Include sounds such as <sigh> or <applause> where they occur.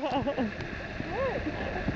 Wow. <laughs>